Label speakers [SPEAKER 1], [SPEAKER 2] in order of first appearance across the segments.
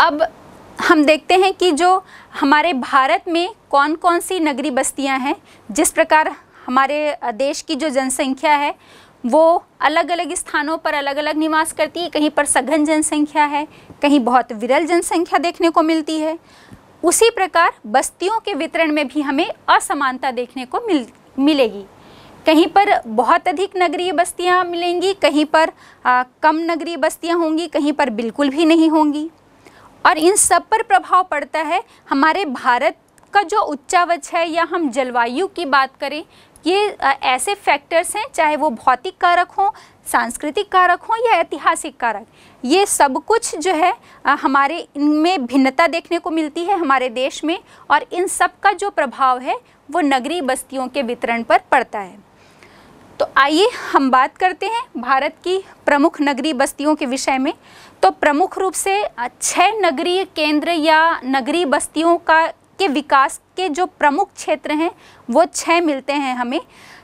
[SPEAKER 1] अब हम देखते हैं कि जो हमारे भारत में कौन कौन सी नगरी बस्तियाँ हैं जिस प्रकार हमारे देश की जो जनसंख्या है वो अलग अलग स्थानों पर अलग अलग निवास करती है कहीं पर सघन जनसंख्या है कहीं बहुत विरल जनसंख्या देखने को मिलती है। उसी प्रकार बस्तियों के वितरण में भी हमें असमानता देखने को मिल मिलेगी। कहीं पर बहुत अधिक नगरीय बस्तियाँ मिलेंगी कहीं पर आ, कम नगरीय बस्तियाँ होंगी कहीं पर बिल्कुल भी नहीं होंगी। और इन सब पर प्रभाव पड़ता है। हमारे भारत का जो उच्चावच है या हम जलवायु की बात करें, ये ऐसे फैक्टर्स हैं, चाहे वो भौतिक कारक हों, सांस्कृतिक कारक हों या ऐतिहासिक कारक, ये सब कुछ जो है हमारे इनमें भिन्नता देखने को मिलती है हमारे देश में और इन सब का जो प्रभाव है, वो नगरीय बस्तियों के वितरण पर पड़ता है। तो आइए हम बात करते हैं भारत की प्रमुख नगरीय बस्तियों के विषय में। तो प्रमुख रूप से छः नगरीय केंद्र या नगरीय बस्तियों का, के विकास के जो प्रमुख क्षेत्र हैं, वो छः मिलते हैं हमें,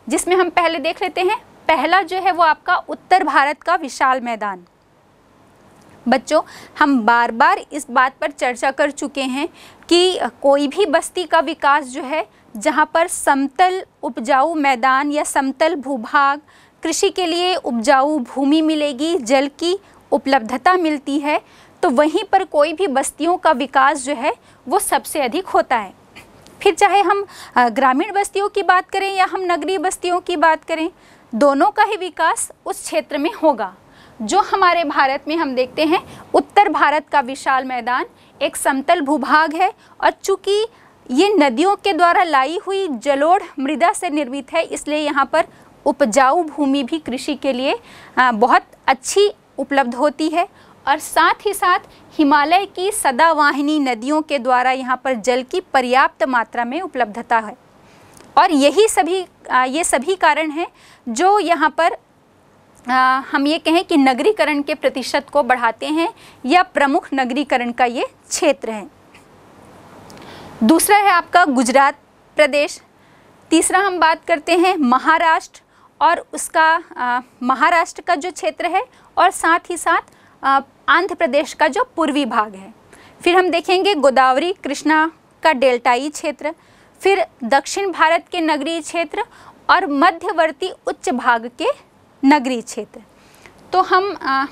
[SPEAKER 1] जिसमें हम पहले देख लेते हैं। पहला जो है वो आपका उत्तर भारत का विशाल मैदान। बच्चों, हम बार बार इस बात पर चर्चा कर चुके हैं कि कोई भी बस्ती का विकास जो है, जहाँ पर समतल उपजाऊ मैदान या समतल भूभाग, कृषि के लिए उपजाऊ भूमि मिलेगी, जल की उपलब्धता मिलती है तो वहीं पर कोई भी बस्तियों का विकास जो है, वो सबसे अधिक होता है। फिर चाहे हम ग्रामीण बस्तियों की बात करें या हम नगरीय बस्तियों की बात करें, दोनों का ही विकास उस क्षेत्र में होगा। जो हमारे भारत में हम देखते हैं, उत्तर भारत का विशाल मैदान एक समतल भूभाग है और चूँकि ये नदियों के द्वारा लाई हुई जलोढ़ मृदा से निर्मित है, इसलिए यहाँ पर उपजाऊ भूमि भी कृषि के लिए बहुत अच्छी उपलब्ध होती है और साथ ही साथ हिमालय की सदावाहिनी नदियों के द्वारा यहाँ पर जल की पर्याप्त मात्रा में उपलब्धता है। और यही सभी ये सभी कारण हैं जो यहाँ पर आ, हम ये कहें कि नगरीकरण के प्रतिशत को बढ़ाते हैं या प्रमुख नगरीकरण का ये क्षेत्र है। दूसरा है आपका गुजरात प्रदेश। तीसरा हम बात करते हैं महाराष्ट्र। और उसका महाराष्ट्र का जो क्षेत्र है और साथ ही साथ आंध्र प्रदेश का जो पूर्वी भाग है। फिर हम देखेंगे गोदावरी कृष्णा का डेल्टाई क्षेत्र फिर दक्षिण भारत के नगरीय क्षेत्र और मध्यवर्ती उच्च भाग के नगरीय क्षेत्र। तो हम आ,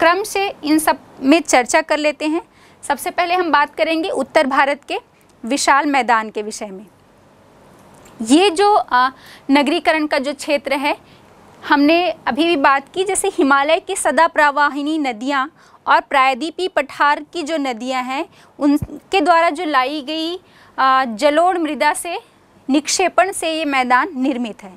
[SPEAKER 1] क्रम से इन सब में चर्चा कर लेते हैं। सबसे पहले हम बात करेंगे उत्तर भारत के विशाल मैदान के विषय में। ये जो नगरीकरण का जो क्षेत्र है, हमने अभी भी बात की, जैसे हिमालय की सदा प्रवाहिनी नदियाँ और प्रायद्वीपी पठार की जो नदियाँ हैं, उनके द्वारा जो लाई गई जलोढ़ मृदा से निक्षेपण से ये मैदान निर्मित है।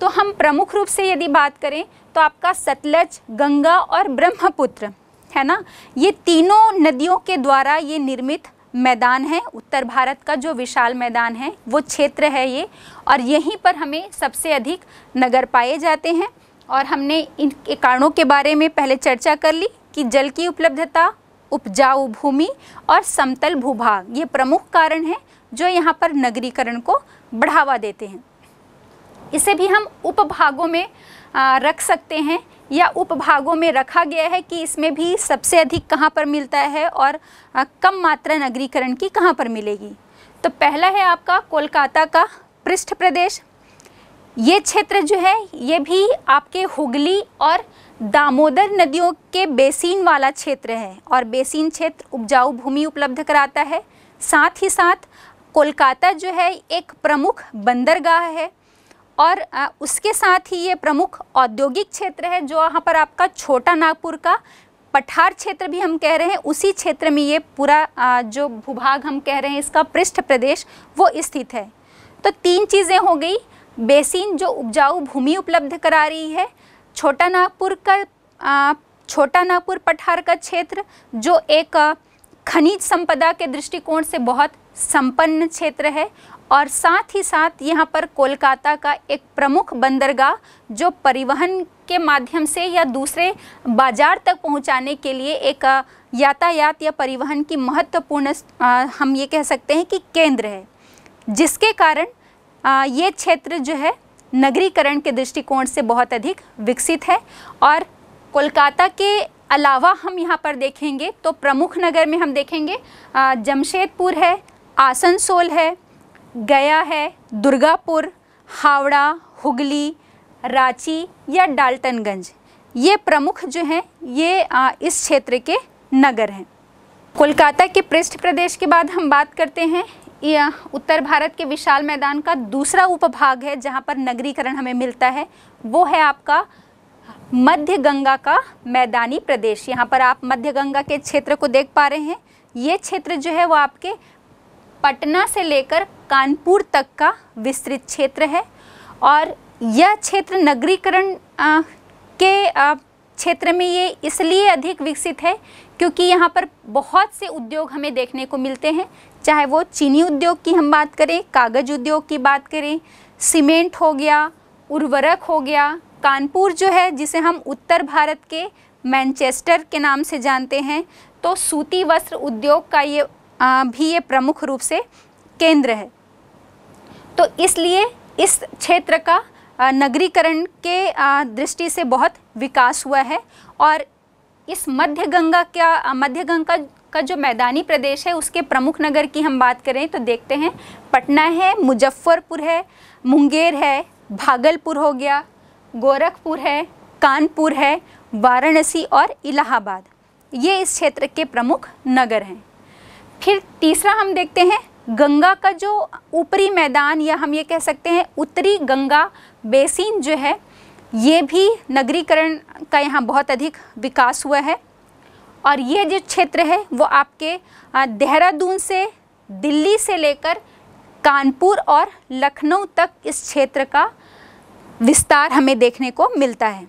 [SPEAKER 1] तो हम प्रमुख रूप से यदि बात करें तो आपका सतलज, गंगा और ब्रह्मपुत्र, है ना? ये तीनों नदियों के द्वारा ये निर्मित मैदान है, उत्तर भारत का जो विशाल मैदान है, वो क्षेत्र है ये। और यहीं पर हमें सबसे अधिक नगर पाए जाते हैं। और हमने इन कारणों के बारे में पहले चर्चा कर ली कि जल की उपलब्धता, उपजाऊ भूमि और समतल भूभाग, ये प्रमुख कारण हैं जो यहाँ पर नगरीकरण को बढ़ावा देते हैं। इसे भी हम उपभागों में रख सकते हैं। या उपभागों में रखा गया है कि इसमें भी सबसे अधिक कहाँ पर मिलता है और कम मात्रा नगरीकरण की कहाँ पर मिलेगी? तो पहला है आपका कोलकाता का पृष्ठ प्रदेश। ये क्षेत्र जो है, ये भी आपके हुगली और दामोदर नदियों के बेसिन वाला क्षेत्र है और बेसिन क्षेत्र उपजाऊ भूमि उपलब्ध कराता है। साथ ही साथ कोलकाता जो है, एक प्रमुख बंदरगाह है। और उसके साथ ही ये प्रमुख औद्योगिक क्षेत्र है जो यहाँ पर आपका छोटा नागपुर का पठार क्षेत्र भी हम कह रहे हैं। उसी क्षेत्र में ये पूरा जो भूभाग हम कह रहे हैं, इसका पृष्ठ प्रदेश वो स्थित है। तो तीन चीज़ें हो गई। बेसिन जो उपजाऊ भूमि उपलब्ध करा रही है। छोटा नागपुर का छोटा नागपुर पठार का क्षेत्र जो एक खनिज संपदा के दृष्टिकोण से बहुत संपन्न क्षेत्र है और साथ ही साथ यहाँ पर कोलकाता का एक प्रमुख बंदरगाह जो परिवहन के माध्यम से या दूसरे बाज़ार तक पहुँचाने के लिए एक यातायात या परिवहन की महत्वपूर्ण हम ये कह सकते हैं कि केंद्र है। जिसके कारण ये क्षेत्र जो है, नगरीकरण के दृष्टिकोण से बहुत अधिक विकसित है और कोलकाता के अलावा हम यहाँ पर देखेंगे तो प्रमुख नगर में हम देखेंगे जमशेदपुर है, आसनसोल है गया है दुर्गापुर हावड़ा हुगली रांची या डाल्टनगंज। ये प्रमुख जो हैं ये आ, इस क्षेत्र के नगर हैं। कोलकाता के पृष्ठ प्रदेश के बाद हम बात करते हैं। यह उत्तर भारत के विशाल मैदान का दूसरा उपभाग है जहाँ पर नगरीकरण हमें मिलता है। वो है आपका मध्य गंगा का मैदानी प्रदेश। यहाँ पर आप मध्य गंगा के क्षेत्र को देख पा रहे हैं। ये क्षेत्र जो है वो आपके पटना से लेकर कानपुर तक का विस्तृत क्षेत्र है और यह क्षेत्र नगरीकरण के क्षेत्र में ये इसलिए अधिक विकसित है क्योंकि यहाँ पर बहुत से उद्योग हमें देखने को मिलते हैं। चाहे वो चीनी उद्योग की हम बात करें, कागज़ उद्योग की बात करें, सीमेंट हो गया, उर्वरक हो गया, कानपुर जो है, जिसे हम उत्तर भारत के मैनचेस्टर के नाम से जानते हैं तो सूती वस्त्र उद्योग का ये भी ये प्रमुख रूप से केंद्र है। तो इसलिए इस क्षेत्र का नगरीकरण के दृष्टि से बहुत विकास हुआ है और इस मध्य गंगा का, मध्य गंगा का जो मैदानी प्रदेश है, उसके प्रमुख नगर की हम बात करें तो देखते हैं, पटना है, मुजफ्फरपुर है, मुंगेर है, भागलपुर हो गया, गोरखपुर है, कानपुर है, वाराणसी और इलाहाबाद। ये इस क्षेत्र के प्रमुख नगर हैं। फिर तीसरा हम देखते हैं गंगा का जो ऊपरी मैदान या हम ये कह सकते हैं उत्तरी गंगा बेसिन जो है, ये भी नगरीकरण का यहाँ बहुत अधिक विकास हुआ है। और ये जो क्षेत्र है, वो आपके देहरादून से दिल्ली से लेकर कानपुर और लखनऊ तक इस क्षेत्र का विस्तार हमें देखने को मिलता है।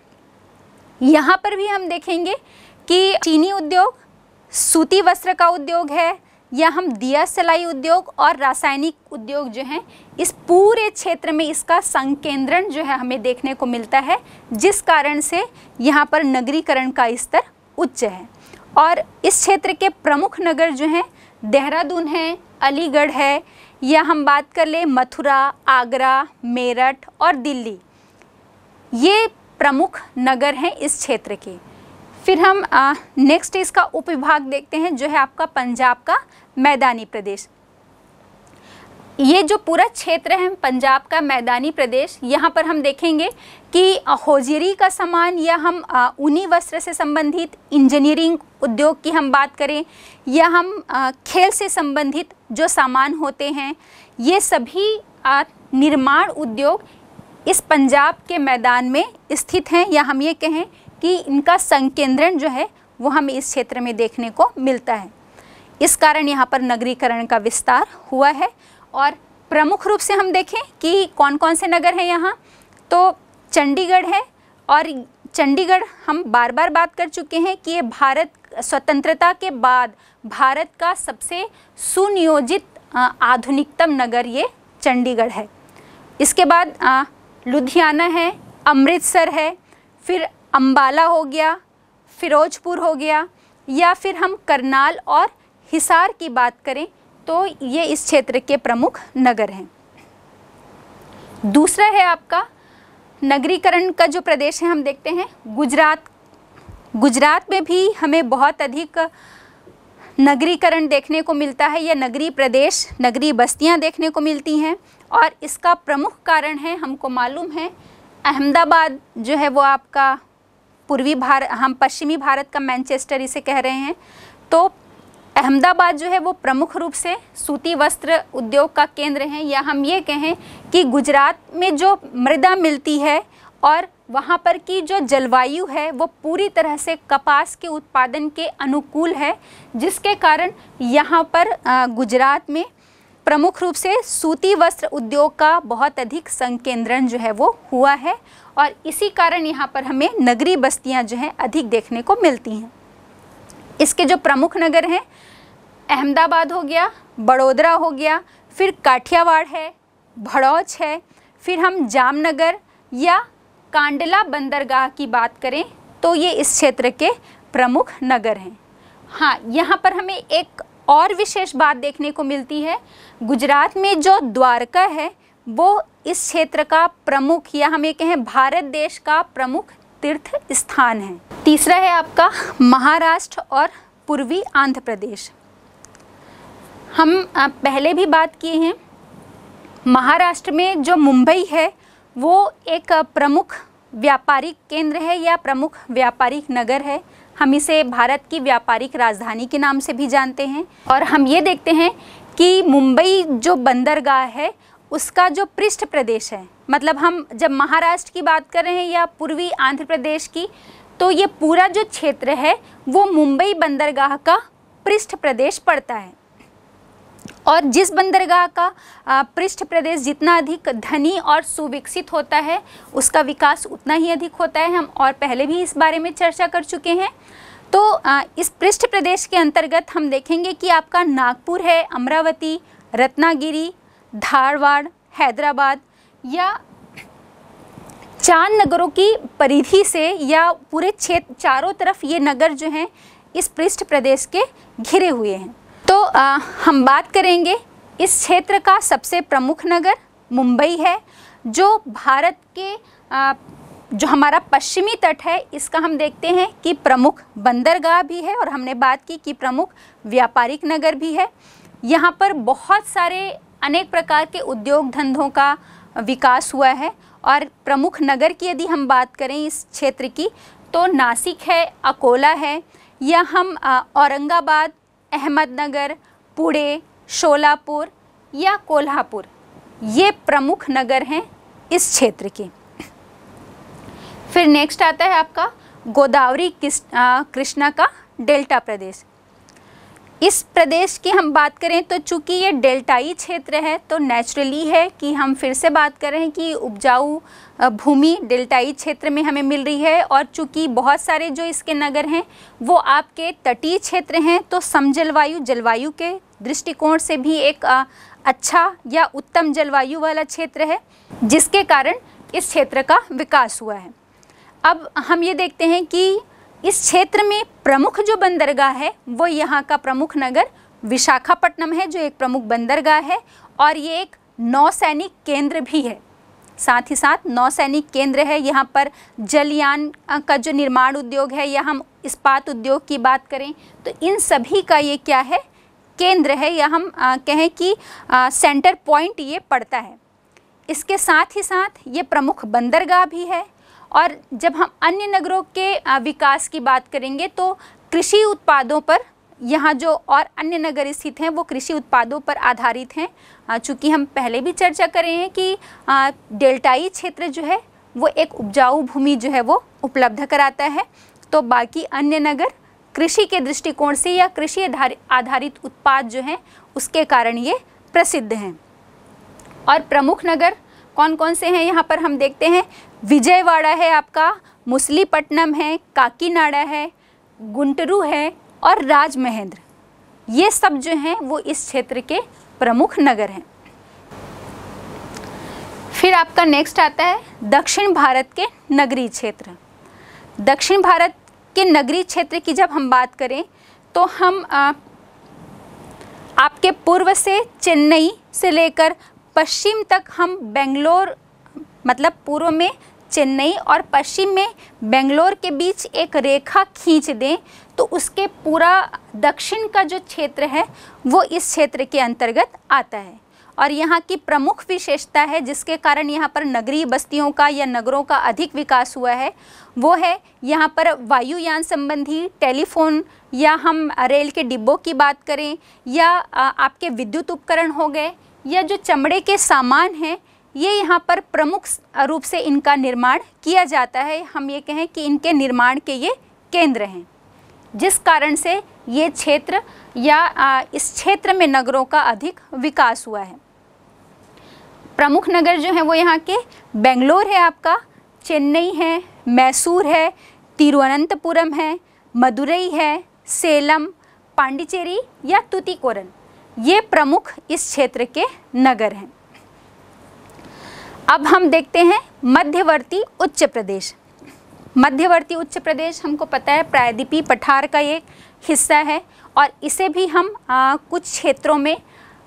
[SPEAKER 1] यहाँ पर भी हम देखेंगे कि चीनी उद्योग, सूती वस्त्र का उद्योग है या हम दिया सलाई उद्योग और रासायनिक उद्योग जो हैं, इस पूरे क्षेत्र में इसका संकेंद्रण जो है हमें देखने को मिलता है, जिस कारण से यहाँ पर नगरीकरण का स्तर उच्च है। और इस क्षेत्र के प्रमुख नगर जो हैं, देहरादून है, अलीगढ़ है, या हम बात कर ले मथुरा, आगरा, मेरठ और दिल्ली, ये प्रमुख नगर हैं इस क्षेत्र के। फिर हम नेक्स्ट इसका उपविभाग देखते हैं, जो है आपका पंजाब का मैदानी प्रदेश। ये जो पूरा क्षेत्र है पंजाब का मैदानी प्रदेश, यहाँ पर हम देखेंगे कि होजियरी का सामान या हम ऊनी वस्त्र से संबंधित इंजीनियरिंग उद्योग की हम बात करें, या हम खेल से संबंधित जो सामान होते हैं, ये सभी निर्माण उद्योग इस पंजाब के मैदान में स्थित हैं, या हम ये कहें कि इनका संकेंद्रण जो है, वो हमें इस क्षेत्र में देखने को मिलता है। इस कारण यहाँ पर नगरीकरण का विस्तार हुआ है और प्रमुख रूप से हम देखें कि कौन कौन से नगर हैं यहाँ? तो चंडीगढ़ है और चंडीगढ़ हम बार बार बात कर चुके हैं कि ये भारत, स्वतंत्रता के बाद भारत का सबसे सुनियोजित आधुनिकतम नगर ये चंडीगढ़ है। इसके बाद लुधियाना है, अमृतसर है, फिर अम्बाला हो गया, फिरोजपुर हो गया, या फिर हम करनाल और हिसार की बात करें तो ये इस क्षेत्र के प्रमुख नगर हैं। दूसरा है आपका नगरीकरण का जो प्रदेश है, हम देखते हैं गुजरात। गुजरात में भी हमें बहुत अधिक नगरीकरण देखने को मिलता है, या नगरी प्रदेश, नगरी बस्तियाँ देखने को मिलती हैं, और इसका प्रमुख कारण है, हमको मालूम है, अहमदाबाद जो है वो आपका पूर्वी भारत हम पश्चिमी भारत का मैनचेस्टर इसे कह रहे हैं। तो अहमदाबाद जो है वो प्रमुख रूप से सूती वस्त्र उद्योग का केंद्र है। या हम ये कहें कि गुजरात में जो मृदा मिलती है और वहाँ पर की जो जलवायु है, वो पूरी तरह से कपास के उत्पादन के अनुकूल है, जिसके कारण यहाँ पर गुजरात में प्रमुख रूप से सूती वस्त्र उद्योग का बहुत अधिक संकेंद्रण जो है वो हुआ है और इसी कारण यहाँ पर हमें नगरी बस्तियाँ जो हैं अधिक देखने को मिलती हैं। इसके जो प्रमुख नगर हैं, अहमदाबाद हो गया, बड़ोदरा हो गया, फिर काठियावाड़ है, भड़ौच है, फिर हम जामनगर या कांडला बंदरगाह की बात करें तो ये इस क्षेत्र के प्रमुख नगर हैं। हाँ यहाँ पर हमें एक और विशेष बात देखने को मिलती है। गुजरात में जो द्वारका है, वो इस क्षेत्र का प्रमुख या हम ये कहें भारत देश का प्रमुख तीर्थ स्थान है। तीसरा है आपका महाराष्ट्र और पूर्वी आंध्र प्रदेश। हम पहले भी बात किए हैं, महाराष्ट्र में जो मुंबई है, वो एक प्रमुख व्यापारिक केंद्र है या प्रमुख व्यापारिक नगर है। हम इसे भारत की व्यापारिक राजधानी के नाम से भी जानते हैं। और हम ये देखते हैं कि मुंबई जो बंदरगाह है, उसका जो पृष्ठ प्रदेश है मतलब हम जब महाराष्ट्र की बात कर रहे हैं या पूर्वी आंध्र प्रदेश की तो ये पूरा जो क्षेत्र है, वो मुंबई बंदरगाह का पृष्ठ प्रदेश पड़ता है। और जिस बंदरगाह का पृष्ठ प्रदेश जितना अधिक धनी और सुविकसित होता है, उसका विकास उतना ही अधिक होता है। हम और पहले भी इस बारे में चर्चा कर चुके हैं। तो इस पृष्ठ प्रदेश के अंतर्गत हम देखेंगे कि आपका नागपुर है, अमरावती, रत्नागिरी, धारवाड़, हैदराबाद या चार नगरों की परिधि से या पूरे क्षेत्र, चारों तरफ़ ये नगर जो हैं, इस पृष्ठ प्रदेश के घिरे हुए हैं। तो आ, हम बात करेंगे इस क्षेत्र का सबसे प्रमुख नगर मुंबई है जो भारत के आ, जो हमारा पश्चिमी तट है इसका हम देखते हैं कि प्रमुख बंदरगाह भी है और हमने बात की कि प्रमुख व्यापारिक नगर भी है। यहाँ पर बहुत सारे अनेक प्रकार के उद्योग धंधों का विकास हुआ है और प्रमुख नगर की यदि हम बात करें इस क्षेत्र की तो नासिक है अकोला है या हम औरंगाबाद अहमदनगर, पुणे, शोलापुर या कोल्हापुर। ये प्रमुख नगर हैं इस क्षेत्र के। फिर नेक्स्ट आता है आपका गोदावरी कृष्णा का डेल्टा प्रदेश। इस प्रदेश की हम बात करें तो चूँकि ये डेल्टाई क्षेत्र है तो नेचुरली है कि हम फिर से बात कर रहे हैं कि उपजाऊ भूमि डेल्टाई क्षेत्र में हमें मिल रही है और चूँकि बहुत सारे जो इसके नगर हैं, वो आपके तटीय क्षेत्र हैं तो समजलवायु, जलवायु के दृष्टिकोण से भी एक अच्छा या उत्तम जलवायु वाला क्षेत्र है, जिसके कारण इस क्षेत्र का विकास हुआ है। अब हम ये देखते हैं कि इस क्षेत्र में प्रमुख जो बंदरगाह है वो यहाँ का प्रमुख नगर विशाखापट्टनम है जो एक प्रमुख बंदरगाह है और ये एक नौसैनिक केंद्र भी है। साथ ही साथ नौसैनिक केंद्र है यहाँ पर जलयान का जो निर्माण उद्योग है या हम इस्पात उद्योग की बात करें तो इन सभी का ये क्या है केंद्र है या हम आ, कहें कि आ, सेंटर पॉइंट ये पड़ता है। इसके साथ ही साथ ये प्रमुख बंदरगाह भी है और जब हम अन्य नगरों के विकास की बात करेंगे तो कृषि उत्पादों पर यहाँ जो और अन्य नगर स्थित हैं, वो कृषि उत्पादों पर आधारित हैं। चूँकि हम पहले भी चर्चा कर रहे हैं कि डेल्टाई क्षेत्र जो है, वो एक उपजाऊ भूमि जो है, वो उपलब्ध कराता है। तो बाकी अन्य नगर कृषि के दृष्टिकोण से या कृषि आधारित उत्पाद जो हैं, उसके कारण ये प्रसिद्ध हैं। और प्रमुख नगर कौन कौन से हैं, यहाँ पर हम देखते हैं। विजयवाड़ा है आपका मुसलीपट्टनम है काकीनाडा है गुंटरू है और राजमहेंद्र। ये सब जो हैं वो इस क्षेत्र के प्रमुख नगर हैं। फिर आपका नेक्स्ट आता है दक्षिण भारत के नगरीय क्षेत्र। दक्षिण भारत के नगरीय क्षेत्र की जब हम बात करें तो हम आ, आपके पूर्व से चेन्नई से लेकर पश्चिम तक हम बेंगलोर मतलब पूर्व में चेन्नई और पश्चिम में बेंगलोर के बीच एक रेखा खींच दें तो उसके पूरा दक्षिण का जो क्षेत्र है, वो इस क्षेत्र के अंतर्गत आता है। और यहाँ की प्रमुख विशेषता है, जिसके कारण यहाँ पर नगरीय बस्तियों का या नगरों का अधिक विकास हुआ है, वो है यहाँ पर वायुयान संबंधी टेलीफोन या हम रेल के डिब्बों की बात करें, या आपके विद्युत उपकरण हो गए, या जो चमड़े के सामान हैं ये यहाँ पर प्रमुख रूप से इनका निर्माण किया जाता है। हम ये कहें कि इनके निर्माण के ये केंद्र हैं, जिस कारण से ये क्षेत्र या इस क्षेत्र में नगरों का अधिक विकास हुआ है। प्रमुख नगर जो हैं वो यहाँ के बेंगलोर है आपका, चेन्नई है, मैसूर है, तिरुवनंतपुरम है, मदुरई है, सेलम, पांडिचेरी या तुतिकोरन। ये प्रमुख इस क्षेत्र के नगर हैं। अब हम देखते हैं मध्यवर्ती उच्च प्रदेश। मध्यवर्ती उच्च प्रदेश हमको पता है प्रायद्वीपी पठार का एक हिस्सा है और इसे भी हम आ, कुछ क्षेत्रों में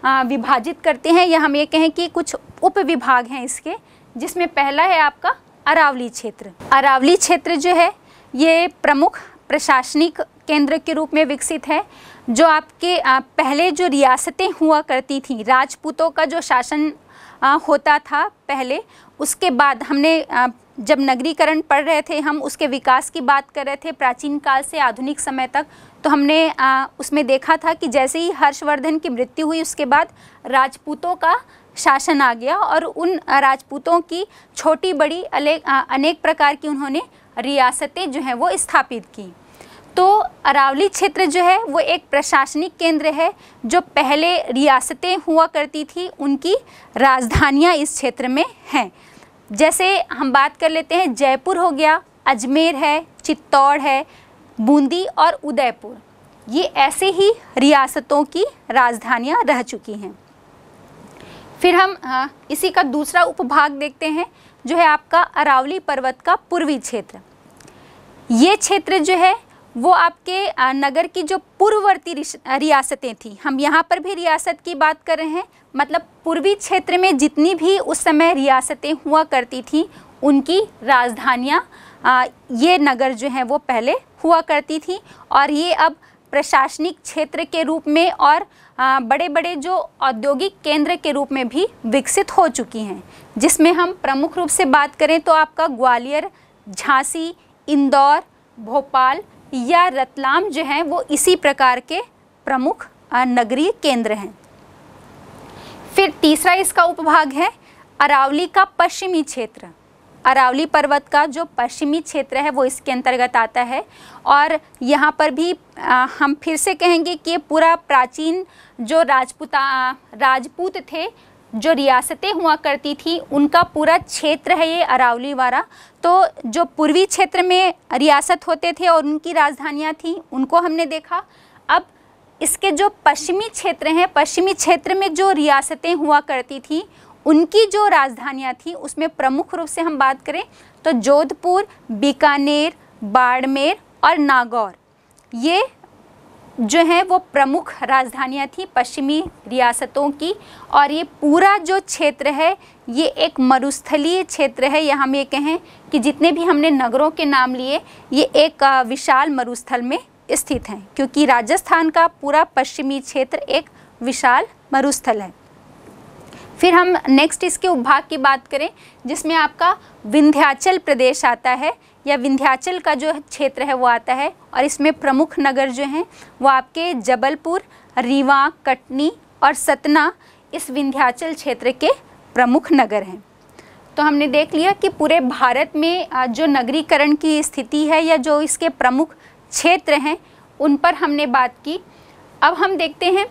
[SPEAKER 1] आ, विभाजित करते हैं। या हम ये कहें कि कुछ उप विभाग हैं इसके जिसमें पहला है आपका अरावली क्षेत्र। अरावली क्षेत्र जो है ये प्रमुख प्रशासनिक केंद्र के रूप में विकसित है जो आपके पहले जो रियासतें हुआ करती थी राजपूतों का जो शासन होता था पहले। उसके बाद हमने जब नगरीकरण पढ़ रहे थे, हम उसके विकास की बात कर रहे थे, प्राचीन काल से आधुनिक समय तक तो हमने उसमें देखा था कि जैसे ही हर्षवर्धन की मृत्यु हुई, उसके बाद राजपूतों का शासन आ गया और उन राजपूतों की छोटी बड़ी अनेक प्रकार की उन्होंने रियासतें जो हैं, वो स्थापित की। तो अरावली क्षेत्र जो है, वो एक प्रशासनिक केंद्र है, जो पहले रियासतें हुआ करती थी, उनकी राजधानियाँ इस क्षेत्र में हैं। जैसे हम बात कर लेते हैं, जयपुर हो गया, अजमेर है, चित्तौड़ है, बूंदी और उदयपुर। ये ऐसे ही रियासतों की राजधानियाँ रह चुकी हैं। फिर हम इसी का दूसरा उपभाग देखते हैं, जो है आपका अरावली पर्वत का पूर्वी क्षेत्र। ये क्षेत्र जो है वो आपके नगर की जो पूर्ववर्ती रियासतें थी। हम यहाँ पर भी रियासत की बात कर रहे हैं। मतलब पूर्वी क्षेत्र में जितनी भी उस समय रियासतें हुआ करती थी, उनकी राजधानियाँ ये नगर जो हैं वो पहले हुआ करती थी। और ये अब प्रशासनिक क्षेत्र के रूप में और बड़े बड़े जो औद्योगिक केंद्र के रूप में भी विकसित हो चुकी हैं। जिसमें हम प्रमुख रूप से बात करें तो आपका ग्वालियर, झांसी, इंदौर, भोपाल या रतलाम जो हैं वो इसी प्रकार के प्रमुख नगरीय केंद्र हैं। फिर तीसरा इसका उपभाग है अरावली का पश्चिमी क्षेत्र। अरावली पर्वत का जो पश्चिमी क्षेत्र है वो इसके अंतर्गत आता है और यहाँ पर भी आ, हम फिर से कहेंगे कि पूरा प्राचीन जो राजपूता राजपूत थे जो रियासतें हुआ करती थी, उनका पूरा क्षेत्र है ये अरावली वाला तो जो पूर्वी क्षेत्र में रियासत होते थे और उनकी राजधानियाँ थी, उनको हमने देखा। अब इसके जो पश्चिमी क्षेत्र हैं, पश्चिमी क्षेत्र में जो रियासतें हुआ करती थी, उनकी जो राजधानियाँ थी, उसमें प्रमुख रूप से हम बात करें तो जोधपुर, बीकानेर, बाड़मेर और नागौर। ये जो हैं वो प्रमुख राजधानियाँ थी पश्चिमी रियासतों की। और ये पूरा जो क्षेत्र है, ये एक मरुस्थलीय क्षेत्र है, यहाँ हम ये कहें कि जितने भी हमने नगरों के नाम लिए, ये एक विशाल मरुस्थल में स्थित हैं, क्योंकि राजस्थान का पूरा पश्चिमी क्षेत्र एक विशाल मरुस्थल है। फिर हम नेक्स्ट इसके उपभाग की बात करें, जिसमें आपका विंध्याचल प्रदेश आता है। या विंध्याचल का जो क्षेत्र है वो आता है और इसमें प्रमुख नगर जो हैं वो आपके जबलपुर रीवा कटनी और सतना इस विंध्याचल क्षेत्र के प्रमुख नगर हैं। तो हमने देख लिया कि पूरे भारत में जो नगरीकरण की स्थिति है या जो इसके प्रमुख क्षेत्र हैं उन पर हमने बात की। अब हम देखते हैं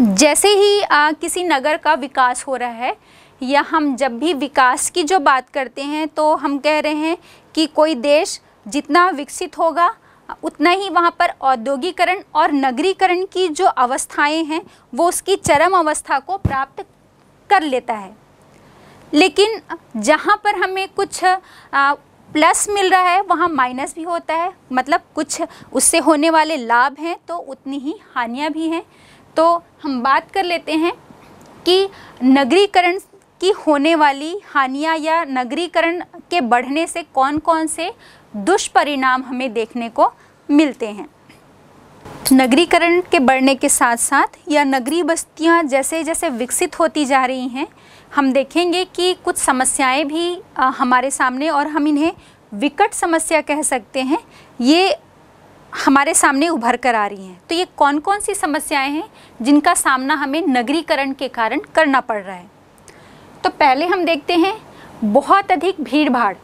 [SPEAKER 1] जैसे ही आ, किसी नगर का विकास हो रहा है या हम जब भी विकास की जो बात करते हैं तो हम कह रहे हैं कि कोई देश जितना विकसित होगा उतना ही वहाँ पर औद्योगिकरण और नगरीकरण की जो अवस्थाएँ हैं वो उसकी चरम अवस्था को प्राप्त कर लेता है। लेकिन जहाँ पर हमें कुछ आ, प्लस मिल रहा है वहाँ माइनस भी होता है। मतलब कुछ उससे होने वाले लाभ हैं तो उतनी ही हानियाँ भी हैं। तो हम बात कर लेते हैं कि नगरीकरण की होने वाली हानियाँ या नगरीकरण के बढ़ने से कौन कौन से दुष्परिणाम हमें देखने को मिलते हैं। नगरीकरण के बढ़ने के साथ साथ या नगरी बस्तियाँ जैसे जैसे विकसित होती जा रही हैं, हम देखेंगे कि कुछ समस्याएँ भी हमारे सामने और हम इन्हें विकट समस्या कह सकते हैं। ये हमारे सामने उभर कर आ रही हैं। तो ये कौन कौन सी समस्याएँ हैं जिनका सामना हमें नगरीकरण के कारण करना पड़ रहा है? तो पहले हम देखते हैं बहुत अधिक भीड़ भाड़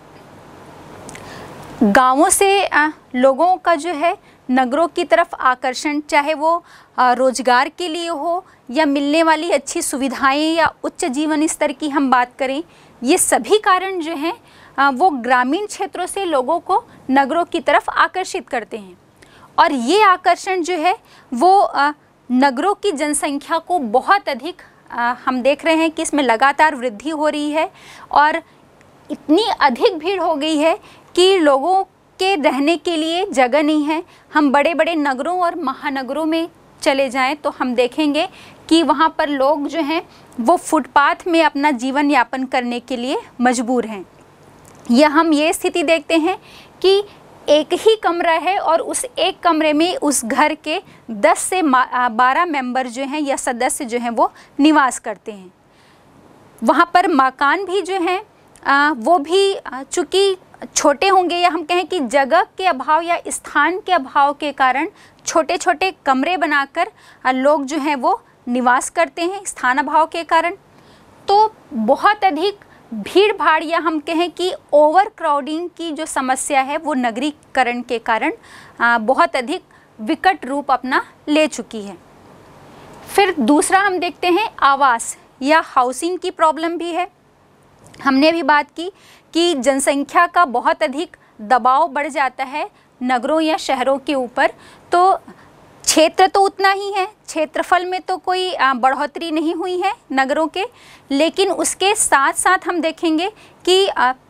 [SPEAKER 1] गाँवों से लोगों का जो है, नगरों की तरफ़ आकर्षण, चाहे वो रोज़गार के लिए हो या मिलने वाली अच्छी सुविधाएँ या उच्च जीवन स्तर की हम बात करें, ये सभी कारण जो हैं वो ग्रामीण क्षेत्रों से लोगों को नगरों की तरफ़ आकर्षित करते हैं। और ये आकर्षण जो है, वो नगरों की जनसंख्या को बहुत अधिक हम देख रहे हैं कि इसमें लगातार वृद्धि हो रही है और इतनी अधिक भीड़ हो गई है कि लोगों के रहने के लिए जगह नहीं है। हम बड़े बड़े नगरों और महानगरों में चले जाएँ तो हम देखेंगे कि वहाँ पर लोग जो हैं, वो फुटपाथ में अपना जीवन यापन करने के लिए मजबूर हैं। या हम ये स्थिति देखते हैं कि एक ही कमरा है और उस एक कमरे में उस घर के 10 से 12 मेंबर जो हैं या सदस्य जो हैं वो निवास करते हैं। वहाँ पर मकान भी जो हैं वो भी चूँकि छोटे होंगे या हम कहें कि जगह के अभाव या स्थान के अभाव के कारण छोटे छोटे कमरे बनाकर लोग जो हैं वो निवास करते हैं स्थान अभाव के कारण। तो बहुत अधिक भीड़ भाड़ या हम कहें कि ओवर क्राउडिंग की जो समस्या है, वो नगरीकरण के कारण बहुत अधिक विकट रूप अपना ले चुकी है। फिर दूसरा हम देखते हैं आवास या हाउसिंग की प्रॉब्लम भी है। हमने भी बात की कि जनसंख्या का बहुत अधिक दबाव बढ़ जाता है नगरों या शहरों के ऊपर तो क्षेत्र तो उतना ही है क्षेत्रफल में तो कोई बढ़ोतरी नहीं हुई है नगरों के लेकिन उसके साथ साथ हम देखेंगे कि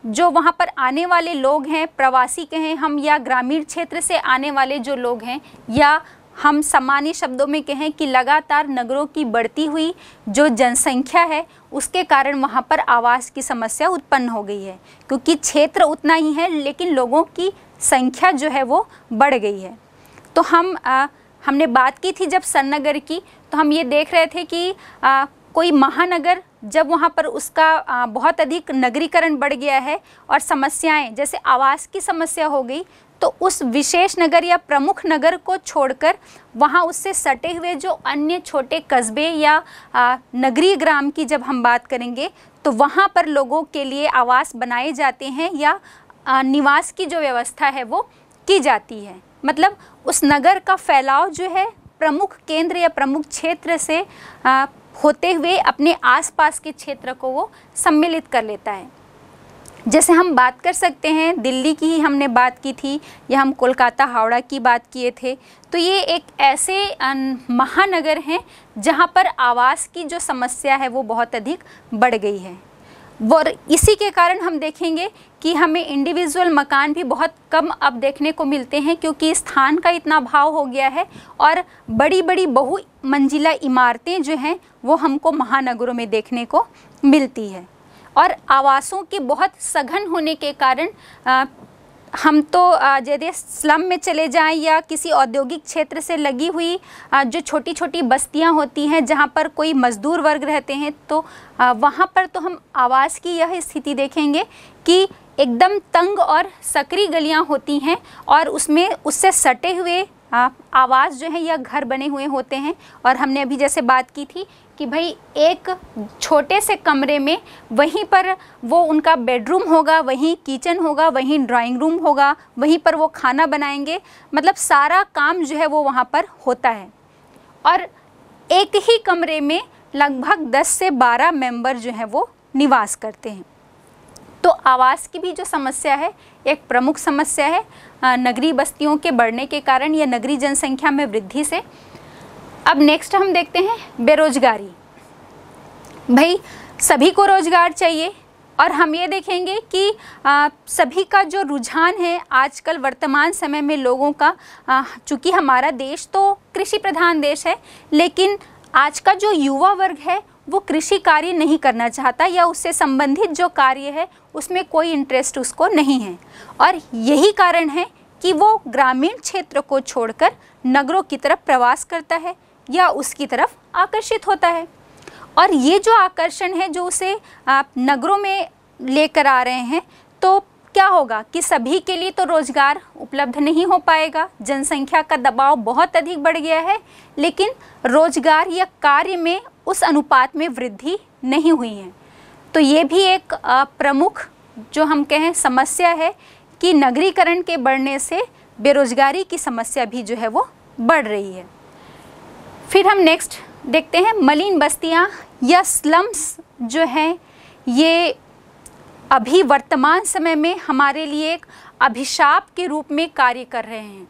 [SPEAKER 1] जो वहाँ पर आने वाले लोग हैं प्रवासी कहें हम या ग्रामीण क्षेत्र से आने वाले जो लोग हैं या हम सामान्य शब्दों में कहें कि लगातार नगरों की बढ़ती हुई जो जनसंख्या है उसके कारण वहाँ पर आवास की समस्या उत्पन्न हो गई है। क्योंकि क्षेत्र उतना ही है लेकिन लोगों की संख्या जो है वो बढ़ गई है। तो हम आ, हमने बात की थी जब सन्नगर की तो हम ये देख रहे थे कि आ, कोई महानगर जब वहाँ पर उसका बहुत अधिक नगरीकरण बढ़ गया है और समस्याएँ जैसे आवास की समस्या हो गई तो उस विशेष नगर या प्रमुख नगर को छोड़कर वहाँ उससे सटे हुए जो अन्य छोटे कस्बे या नगरीय ग्राम की जब हम बात करेंगे तो वहाँ पर लोगों के लिए आवास बनाए जाते हैं या निवास की जो व्यवस्था है वो की जाती है। मतलब उस नगर का फैलाव जो है प्रमुख केंद्र या प्रमुख क्षेत्र से आ, होते हुए अपने आसपास के क्षेत्र को वो सम्मिलित कर लेता है। जैसे हम बात कर सकते हैं दिल्ली की ही हमने बात की थी या हम कोलकाता हावड़ा की बात किए थे तो ये एक ऐसे महानगर हैं जहाँ पर आवास की जो समस्या है वो बहुत अधिक बढ़ गई है। और इसी के कारण हम देखेंगे कि हमें इंडिविजुअल मकान भी बहुत कम अब देखने को मिलते हैं क्योंकि स्थान का इतना भाव हो गया है और बड़ी बड़ी बहु मंजिला इमारतें जो हैं वो हमको महानगरों में देखने को मिलती है। और आवासों के बहुत सघन होने के कारण आ, हम तो यदि स्लम में चले जाएँ या किसी औद्योगिक क्षेत्र से लगी हुई जो छोटी छोटी बस्तियाँ होती हैं जहाँ पर कोई मज़दूर वर्ग रहते हैं तो वहाँ पर तो हम आवास की यह स्थिति देखेंगे कि एकदम तंग और सकरी गलियाँ होती हैं और उसमें, उससे सटे हुए आवास जो है या घर बने हुए होते हैं। और हमने अभी जैसे बात की थी कि भाई एक छोटे से कमरे में वहीं पर वो उनका बेडरूम होगा, वहीं किचन होगा, वहीं ड्राइंग रूम होगा, वहीं पर वो खाना बनाएँगे। मतलब सारा काम जो है वो वहाँ पर होता है। और एक ही कमरे में लगभग 10 से 12 मेंबर जो हैं वो निवास करते हैं। तो आवास की भी जो समस्या है एक प्रमुख समस्या है नगरीय बस्तियों के बढ़ने के कारण या नगरीय जनसंख्या में वृद्धि से। अब नेक्स्ट हम देखते हैं बेरोजगारी। भाई सभी को रोज़गार चाहिए और हम ये देखेंगे कि आ, सभी का जो रुझान है आजकल वर्तमान समय में लोगों का चूँकि हमारा देश तो कृषि प्रधान देश है लेकिन आज का जो युवा वर्ग है वो कृषि कार्य नहीं करना चाहता या उससे संबंधित जो कार्य है, उसमें कोई इंटरेस्ट उसको नहीं है। और यही कारण है कि वो ग्रामीण क्षेत्र को छोड़कर नगरों की तरफ़ प्रवास करता है या उसकी तरफ़ आकर्षित होता है। और ये जो आकर्षण है, जो उसे आप नगरों में लेकर आ रहे हैं तो क्या होगा कि सभी के लिए तो रोज़गार उपलब्ध नहीं हो पाएगा। जनसंख्या का दबाव बहुत अधिक बढ़ गया है, लेकिन रोज़गार या कार्य में उस अनुपात में वृद्धि नहीं हुई है। तो ये भी एक प्रमुख जो हम कहें समस्या है कि नगरीकरण के बढ़ने से बेरोज़गारी की समस्या भी जो है वो बढ़ रही है। फिर हम नेक्स्ट देखते हैं मलिन बस्तियाँ या स्लम्स जो हैं, ये अभी वर्तमान समय में हमारे लिए एक अभिशाप के रूप में कार्य कर रहे हैं।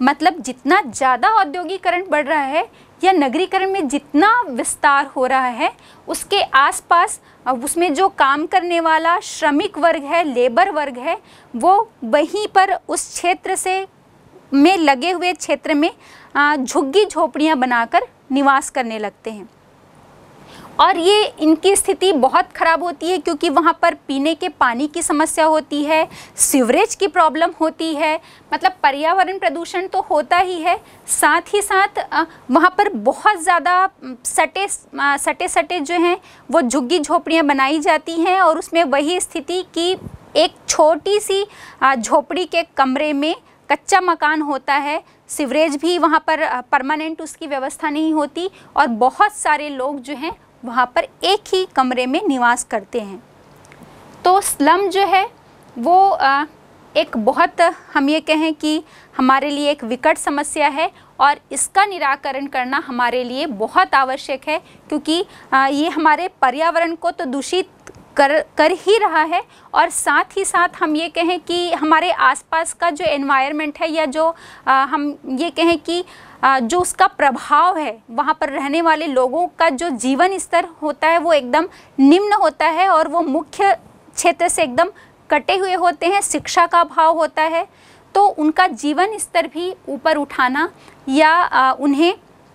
[SPEAKER 1] मतलब जितना ज़्यादा औद्योगिकरण बढ़ रहा है या नगरीकरण में जितना विस्तार हो रहा है, उसके आसपास उसमें जो काम करने वाला श्रमिक वर्ग है, लेबर वर्ग है, वो वहीं पर उस क्षेत्र से, में लगे हुए क्षेत्र में झुग्गी झोपड़ियाँ बनाकर निवास करने लगते हैं। और ये इनकी स्थिति बहुत ख़राब होती है क्योंकि वहाँ पर पीने के पानी की समस्या होती है, सीवरेज की प्रॉब्लम होती है मतलब पर्यावरण प्रदूषण तो होता ही है। साथ ही साथ वहाँ पर बहुत ज़्यादा सटे सटे सटे जो हैं, वो झुग्गी झोपड़ियाँ बनाई जाती हैं और उसमें वही स्थिति कि एक छोटी सी झोपड़ी के कमरे में कच्चा मकान होता है, सीवरेज भी वहाँ पर परमानेंट उसकी व्यवस्था नहीं होती और बहुत सारे लोग जो हैं वहाँ पर एक ही कमरे में निवास करते हैं। तो स्लम जो है वो आ, एक बहुत हम ये कहें कि हमारे लिए एक विकट समस्या है और इसका निराकरण करना हमारे लिए बहुत आवश्यक है क्योंकि ये हमारे पर्यावरण को तो दूषित कर कर ही रहा है और साथ ही साथ हम ये कहें कि हमारे आसपास का जो एनवायरनमेंट है या जो आ, हम ये कहें कि आ, जो उसका प्रभाव है वहाँ पर रहने वाले लोगों का जो जीवन स्तर होता है वो एकदम निम्न होता है और वो मुख्य क्षेत्र से एकदम कटे हुए होते हैं शिक्षा का अभाव होता है तो उनका जीवन स्तर भी ऊपर उठाना या आ, उन्हें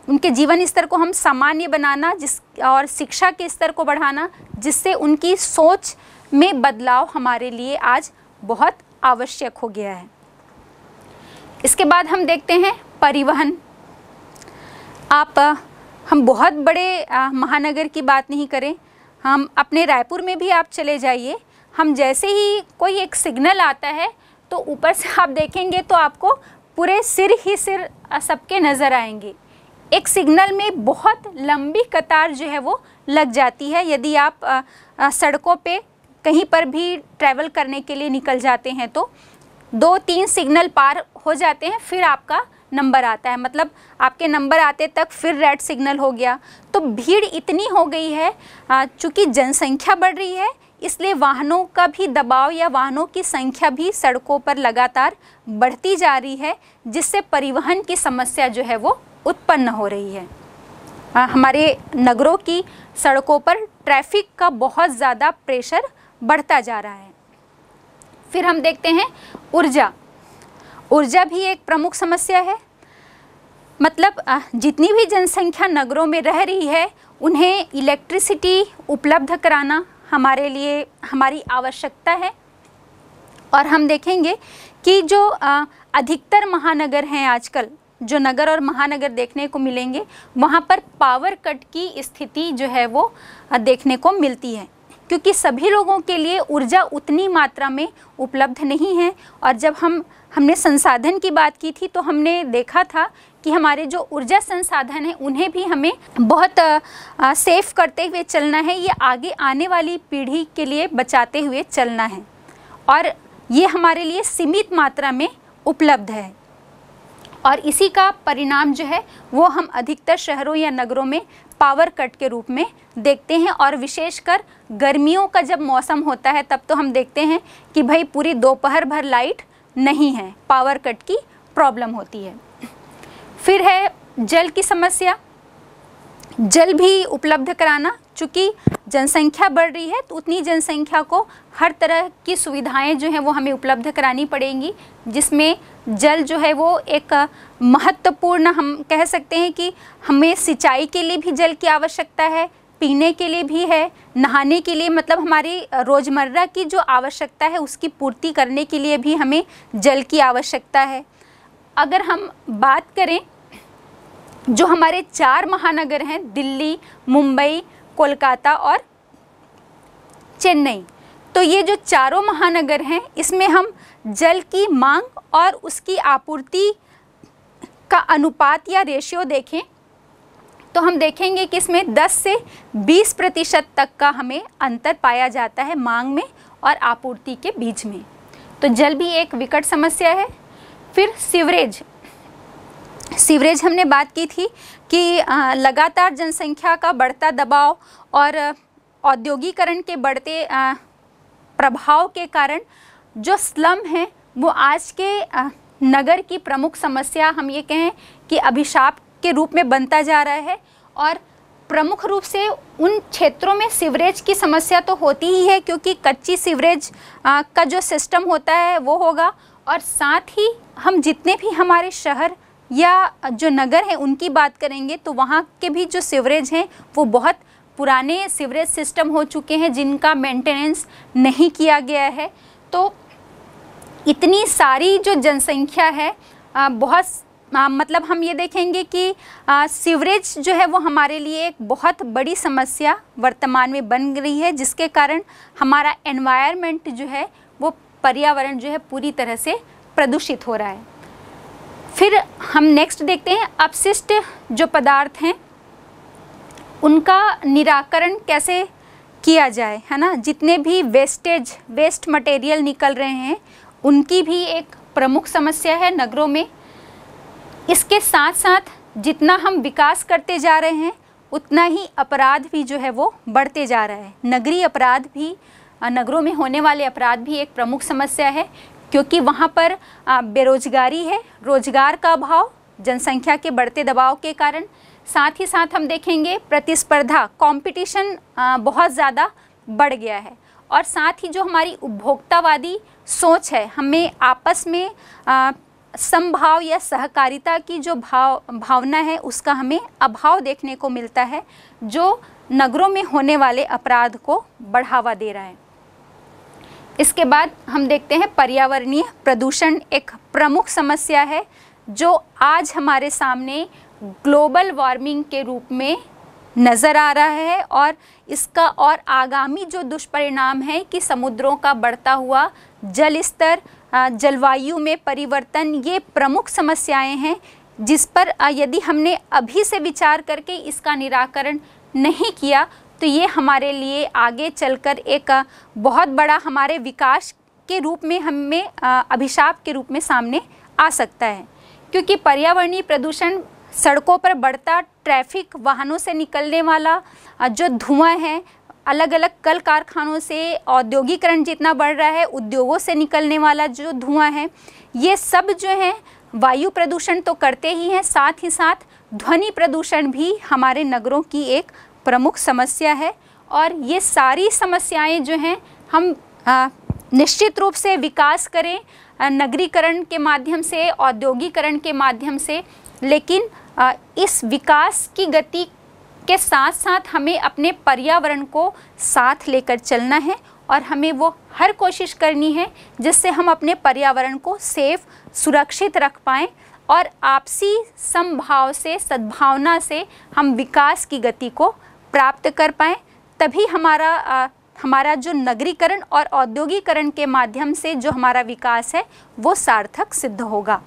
[SPEAKER 1] उनके जीवन स्तर को हम सामान्य बनाना, जिस और शिक्षा के स्तर को बढ़ाना, जिससे उनकी सोच में बदलाव हमारे लिए आज बहुत आवश्यक हो गया है। इसके बाद हम देखते हैं परिवहन। आप, हम बहुत बड़े महानगर की बात नहीं करें। हम अपने रायपुर में भी आप चले जाइए। हम जैसे ही कोई एक सिग्नल आता है तो ऊपर से आप देखेंगे तो आपको पूरे सिर ही सिर सबके नज़र आएँगे। एक सिग्नल में बहुत लंबी कतार जो है वो लग जाती है। यदि आप सड़कों पे कहीं पर भी ट्रैवल करने के लिए निकल जाते हैं तो दो तीन सिग्नल पार हो जाते हैं, फिर आपका नंबर आता है। मतलब आपके नंबर आते तक फिर रेड सिग्नल हो गया। तो भीड़ इतनी हो गई है चूँकि जनसंख्या बढ़ रही है, इसलिए वाहनों का भी दबाव या वाहनों की संख्या भी सड़कों पर लगातार बढ़ती जा रही है, जिससे परिवहन की समस्या जो है वो उत्पन्न हो रही है। आ, हमारे नगरों की सड़कों पर ट्रैफ़िक का बहुत ज़्यादा प्रेशर बढ़ता जा रहा है। फिर हम देखते हैं ऊर्जा। ऊर्जा भी एक प्रमुख समस्या है। मतलब जितनी भी जनसंख्या नगरों में रह रही है उन्हें इलेक्ट्रिसिटी उपलब्ध कराना हमारे लिए हमारी आवश्यकता है। और हम देखेंगे कि जो अधिकतर महानगर हैं आजकल जो नगर और महानगर देखने को मिलेंगे वहाँ पर पावर कट की स्थिति जो है वो देखने को मिलती है। क्योंकि सभी लोगों के लिए ऊर्जा उतनी मात्रा में उपलब्ध नहीं है और जब हम हमने संसाधन की बात की थी तो हमने देखा था कि हमारे जो ऊर्जा संसाधन हैं उन्हें भी हमें बहुत आ, सेफ़ करते हुए चलना है। ये आगे आने वाली पीढ़ी के लिए बचाते हुए चलना है। और ये हमारे लिए सीमित मात्रा में उपलब्ध है। और इसी का परिणाम जो है, वो हम अधिकतर शहरों या नगरों में पावर कट के रूप में देखते हैं और विशेषकर गर्मियों का जब मौसम होता है, तब तो हम देखते हैं कि भाई पूरी दोपहर भर लाइट नहीं है पावर कट की प्रॉब्लम होती है। फिर है जल की समस्या। जल भी उपलब्ध कराना, चूँकि जनसंख्या बढ़ रही है तो उतनी जनसंख्या को हर तरह की सुविधाएँ जो हैं, वो हमें उपलब्ध करानी पड़ेंगी, जिसमें जल जो है वो एक महत्वपूर्ण हम कह सकते हैं कि हमें सिंचाई के लिए भी जल की आवश्यकता है, पीने के लिए भी है, नहाने के लिए मतलब हमारी रोज़मर्रा की जो आवश्यकता है उसकी पूर्ति करने के लिए भी हमें जल की आवश्यकता है। अगर हम बात करें, जो हमारे चार महानगर हैं, दिल्ली, मुंबई, कोलकाता और चेन्नई तो ये जो चारों महानगर हैं, इसमें हम जल की मांग और उसकी आपूर्ति का अनुपात या रेशियो देखें तो हम देखेंगे कि इसमें 10 से 20 प्रतिशत तक का हमें अंतर पाया जाता है मांग में और आपूर्ति के बीच में। तो जल भी एक विकट समस्या है। फिर सीवरेज। सीवरेज हमने बात की थी कि लगातार जनसंख्या का बढ़ता दबाव और औद्योगिकरण के बढ़ते प्रभाव के कारण जो स्लम है, वो आज के नगर की प्रमुख समस्या हम ये कहें कि अभिशाप के रूप में बनता जा रहा है और प्रमुख रूप से उन क्षेत्रों में सीवरेज की समस्या तो होती ही है क्योंकि कच्ची सीवरेज का जो सिस्टम होता है वो होगा और साथ ही हम जितने भी हमारे शहर या जो नगर हैं उनकी बात करेंगे तो वहाँ के भी जो सीवरेज हैं वो बहुत पुराने सीवरेज सिस्टम हो चुके हैं जिनका मेंटेनेंस नहीं किया गया है। तो इतनी सारी जो जनसंख्या है आ, बहुत आ, मतलब हम ये देखेंगे कि सीवरेज जो है वो हमारे लिए एक बहुत बड़ी समस्या वर्तमान में बन रही है जिसके कारण हमारा एनवायरनमेंट जो है वो पर्यावरण जो है पूरी तरह से प्रदूषित हो रहा है। फिर हम नेक्स्ट देखते हैं अपशिष्ट जो पदार्थ हैं उनका निराकरण कैसे किया जाए, है ना? जितने भी वेस्टेज वेस्ट मटेरियल निकल रहे हैं, उनकी भी एक प्रमुख समस्या है नगरों में। इसके साथ साथ जितना हम विकास करते जा रहे हैं, उतना ही अपराध भी जो है वो बढ़ते जा रहा है। नगरीय अपराध भी नगरों में होने वाले अपराध भी एक प्रमुख समस्या है, क्योंकि वहाँ पर बेरोजगारी है, रोज़गार का अभाव, जनसंख्या के बढ़ते दबाव के कारण साथ ही साथ हम देखेंगे प्रतिस्पर्धा कंपटीशन बहुत ज़्यादा बढ़ गया है। और साथ ही जो हमारी उपभोक्तावादी सोच है हमें आपस में आ, संभाव या सहकारिता की जो भाव भावना है उसका हमें अभाव देखने को मिलता है जो नगरों में होने वाले अपराध को बढ़ावा दे रहा है। इसके बाद हम देखते हैं पर्यावरणीय प्रदूषण एक प्रमुख समस्या है जो आज हमारे सामने ग्लोबल वार्मिंग के रूप में नज़र आ रहा है और इसका और आगामी जो दुष्परिणाम है कि समुद्रों का बढ़ता हुआ जल स्तर जलवायु में परिवर्तन, ये प्रमुख समस्याएँ हैं, जिस पर यदि हमने अभी से विचार करके इसका निराकरण नहीं किया तो ये हमारे लिए आगे चलकर एक बहुत बड़ा हमारे विकास के रूप में हमें अभिशाप के रूप में सामने आ सकता है। क्योंकि पर्यावरणीय प्रदूषण सड़कों पर बढ़ता ट्रैफ़िक वाहनों से निकलने वाला जो धुआँ है अलग अलग कल कारखानों से औद्योगिकरण जितना बढ़ रहा है, उद्योगों से निकलने वाला जो धुआँ है, ये सब जो है, वायु प्रदूषण तो करते ही हैं, साथ ही साथ ध्वनि प्रदूषण भी हमारे नगरों की एक प्रमुख समस्या है। और ये सारी समस्याएँ जो हैं, हम निश्चित रूप से विकास करें नगरीकरण के माध्यम से, औद्योगिकरण के माध्यम से, लेकिन इस विकास की गति के साथ साथ हमें अपने पर्यावरण को साथ लेकर चलना है और हमें वो हर कोशिश करनी है जिससे हम अपने पर्यावरण को सेफ़ सुरक्षित रख पाएँ और आपसी समभाव से सद्भावना से हम विकास की गति को प्राप्त कर पाएँ। तभी हमारा आ, हमारा जो नगरीकरण और औद्योगिकरण के माध्यम से जो हमारा विकास है वो सार्थक सिद्ध होगा।